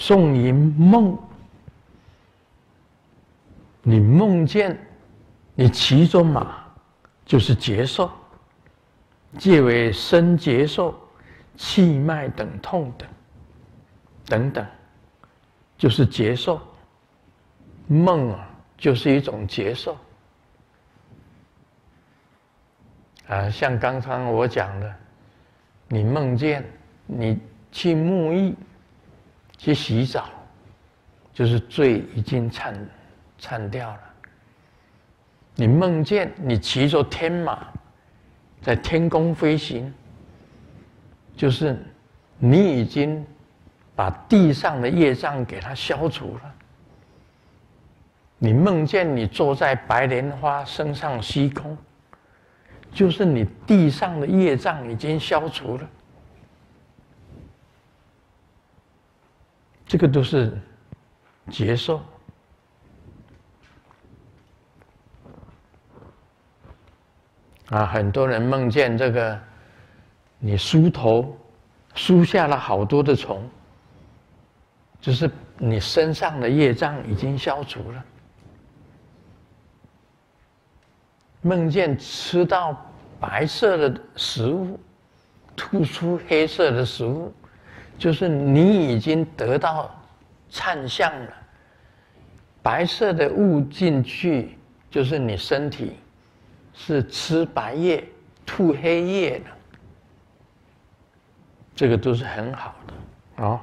送你梦，你梦见你骑着马，就是劫受，借为身劫受、气脉等痛等等等，就是劫受。梦啊，就是一种劫受。啊，像刚刚我讲的，你梦见你去沐浴、去洗澡，就是罪已经忏忏掉了。你梦见你骑着天马在天空飞行，就是你已经把地上的业障给它消除了。你梦见你坐在白莲花身上虚空。就是你地上的业障已经消除了，这个都是接受啊！很多人梦见这个，你梳头梳下了好多的虫，就是你身上的业障已经消除了。梦见吃到白色的食物，吐出黑色的食物，就是你已经得到灿相了。白色的雾进去，就是你身体是吃白叶、吐黑叶的，这个都是很好的啊。